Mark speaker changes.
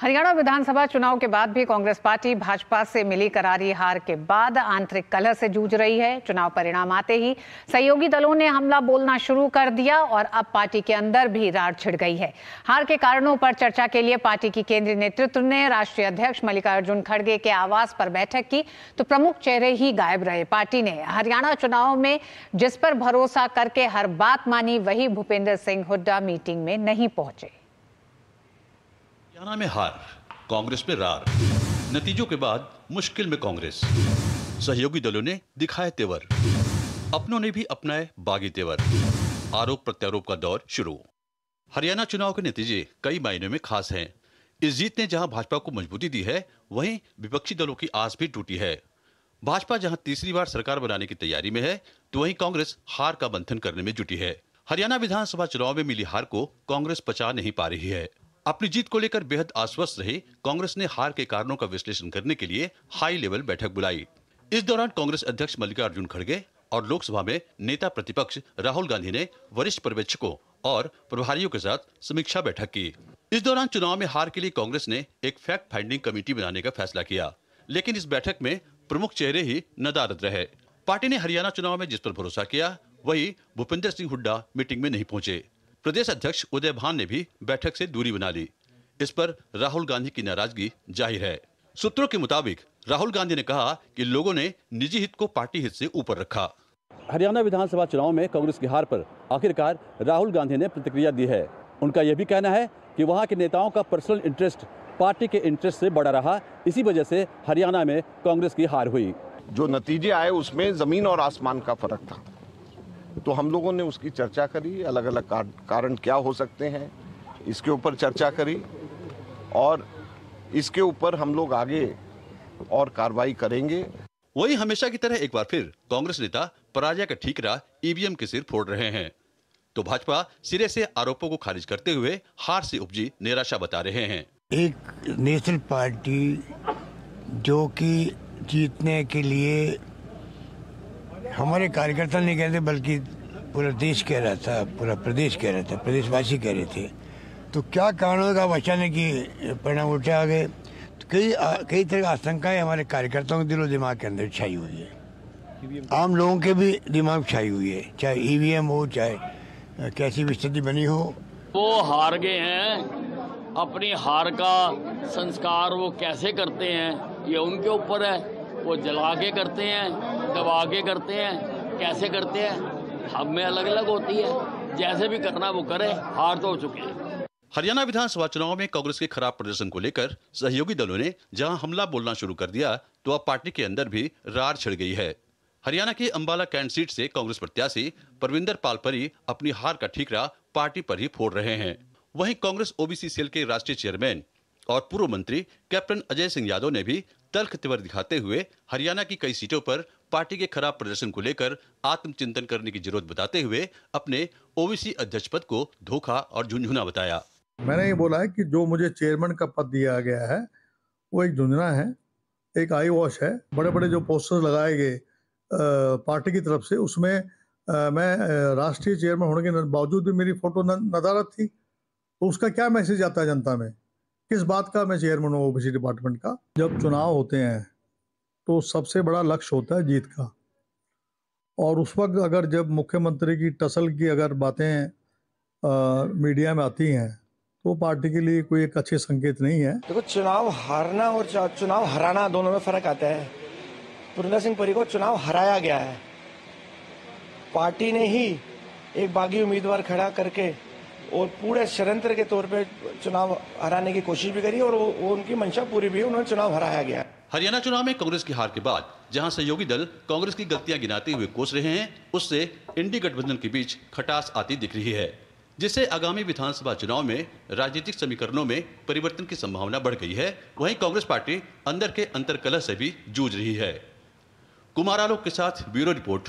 Speaker 1: हरियाणा विधानसभा चुनाव के बाद भी कांग्रेस पार्टी भाजपा से मिली करारी हार के बाद आंतरिक कलह से जूझ रही है। चुनाव परिणाम आते ही सहयोगी दलों ने हमला बोलना शुरू कर दिया और अब पार्टी के अंदर भी रार छिड़ गई है। हार के कारणों पर चर्चा के लिए पार्टी की केंद्रीय नेतृत्व ने राष्ट्रीय अध्यक्ष मल्लिकार्जुन खड़गे के आवास पर बैठक की। तो प्रमुख चेहरे ही गायब रहे पार्टी ने। हरियाणा चुनाव में जिस पर भरोसा करके हर बात मानी, वही भूपेंद्र सिंह हुड्डा मीटिंग में नहीं पहुँचे।
Speaker 2: हरियाणा में हार, कांग्रेस में रार। नतीजों के बाद मुश्किल में कांग्रेस। सहयोगी दलों ने दिखाए तेवर। अपनों ने भी अपनाए बागी तेवर। आरोप प्रत्यारोप का दौर शुरू। हरियाणा चुनाव के नतीजे कई मायनों में खास हैं। इस जीत ने जहाँ भाजपा को मजबूती दी है, वहीं विपक्षी दलों की आस भी टूटी है। भाजपा जहाँ तीसरी बार सरकार बनाने की तैयारी में है तो वहीं कांग्रेस हार का मंथन करने में जुटी है। हरियाणा विधानसभा चुनाव में मिली हार को कांग्रेस पचा नहीं पा रही है। अपनी जीत को लेकर बेहद आश्वस्त रही कांग्रेस ने हार के कारणों का विश्लेषण करने के लिए हाई लेवल बैठक बुलाई। इस दौरान कांग्रेस अध्यक्ष मल्लिकार्जुन खड़गे और लोकसभा में नेता प्रतिपक्ष राहुल गांधी ने वरिष्ठ पर्यवेक्षकों और प्रभारियों के साथ समीक्षा बैठक की। इस दौरान चुनाव में हार के लिए कांग्रेस ने एक फैक्ट फाइंडिंग कमेटी बनाने का फैसला किया, लेकिन इस बैठक में प्रमुख चेहरे ही नदारद रहे। पार्टी ने हरियाणा चुनाव में जिस पर भरोसा किया, वही भूपेंद्र सिंह हुड्डा मीटिंग में नहीं पहुँचे। प्रदेश अध्यक्ष उदय भान ने भी बैठक से दूरी बना ली। इस पर राहुल गांधी की नाराज़गी ज़ाहिर है। सूत्रों के मुताबिक राहुल गांधी ने कहा कि लोगों ने निजी हित को पार्टी हित से ऊपर रखा।
Speaker 3: हरियाणा विधानसभा चुनाव में कांग्रेस की हार पर आखिरकार राहुल गांधी ने प्रतिक्रिया दी है। उनका यह भी कहना है कि वहाँ के नेताओं का पर्सनल इंटरेस्ट पार्टी के इंटरेस्ट से बड़ा रहा इसी वजह से हरियाणा में कांग्रेस की हार हुई।
Speaker 4: जो नतीजे आए उसमें ज़मीन और आसमान का फ़र्क था। तो हम लोगों ने उसकी चर्चा करी अलग अलग कारण क्या हो सकते हैं इसके ऊपर चर्चा करी और इसके ऊपर हम लोग आगे और कार्रवाई करेंगे।
Speaker 2: वही हमेशा की तरह एक बार फिर कांग्रेस नेता पराजय का ठीकरा ईवीएम के सिर फोड़ रहे हैं। तो भाजपा सिरे से आरोपों को खारिज करते हुए हार से उपजी निराशा बता रहे हैं।
Speaker 5: एक नेशनल पार्टी जो कि जीतने के लिए हमारे कार्यकर्ता नहीं कहते, बल्कि पूरा देश कह रहा था, पूरा प्रदेश कह रहा था, प्रदेशवासी कह रहे थे। तो क्या कारणों का अचानक की परिणाम उठे आ गए तो कई कई तरह की आशंकाएँ हमारे कार्यकर्ताओं के दिलो, दिमाग के अंदर छाई हुई है। आम लोगों के भी दिमाग छाई हुई है, चाहे ईवीएम हो, चाहे कैसी भी स्थिति बनी हो।
Speaker 6: वो हार गए हैं, अपनी हार का संस्कार वो कैसे करते हैं, ये उनके ऊपर है, वो जला के करते हैं। दबा के करते हैं, कैसे करते हैं हम में अलग अलग होती है। जैसे भी करना वो करे, हार तो हो चुके हैं।
Speaker 2: हरियाणा विधानसभा चुनाव में कांग्रेस के खराब प्रदर्शन को लेकर सहयोगी दलों ने जहाँ हमला बोलना शुरू कर दिया तो अब पार्टी के अंदर भी रार छिड़ गई है। हरियाणा के अंबाला कैंट सीट से कांग्रेस प्रत्याशी परविंदर पाल परी अपनी हार का ठीकरा पार्टी पर ही फोड़ रहे हैं। वहीं कांग्रेस ओबीसी सेल के राष्ट्रीय चेयरमैन और पूर्व मंत्री कैप्टन अजय सिंह यादव ने भी तल्ख तिवर दिखाते हुए हरियाणा की कई सीटों पर पार्टी के खराब प्रदर्शन को लेकर आत्मचिंतन करने की ज़रूरत बताते हुए अपने ओबीसी अध्यक्ष पद को धोखा और झुंझुना बताया।
Speaker 7: मैंने ये बोला है कि जो मुझे चेयरमैन का पद दिया गया है वो एक झुंझुना है एक आई वॉश है। बड़े बड़े जो पोस्टर लगाए गए पार्टी की तरफ़ से उसमें आ, मैं राष्ट्रीय चेयरमैन होने के बावजूद भी मेरी फ़ोटो नदारत थी तो उसका क्या मैसेज आता है जनता में? किस बात का मैं चेयरमैन हूँ ओबीसी डिपार्टमेंट का? जब चुनाव होते हैं तो सबसे बड़ा लक्ष्य होता है जीत का। और उस वक्त अगर जब मुख्यमंत्री की टसल की अगर बातें मीडिया में आती हैं तो पार्टी के लिए कोई एक अच्छे संकेत नहीं है।
Speaker 8: देखो तो चुनाव हारना और चुनाव हराना दोनों में फ़र्क आता है। पुरिंदर सिंह परी को चुनाव हराया गया है। पार्टी ने ही एक बागी उम्मीदवार खड़ा करके और पूरे षडयंत्र के तौर पे चुनाव हराने की कोशिश भी करी और वो, वो उनकी मंशा पूरी भी उन्होंने चुनाव हराया गया।
Speaker 2: हरियाणा चुनाव में कांग्रेस की हार के बाद जहाँ सहयोगी दल कांग्रेस की गलतियाँ गिनाते हुए कोस रहे हैं उससे इंडी गठबंधन के बीच खटास आती दिख रही है जिससे आगामी विधानसभा चुनाव में राजनीतिक समीकरणों में परिवर्तन की संभावना बढ़ गई है। वहीं कांग्रेस पार्टी अंदर के अंतर कलह से भी जूझ रही है। कुमार आलोक के साथ ब्यूरो रिपोर्ट।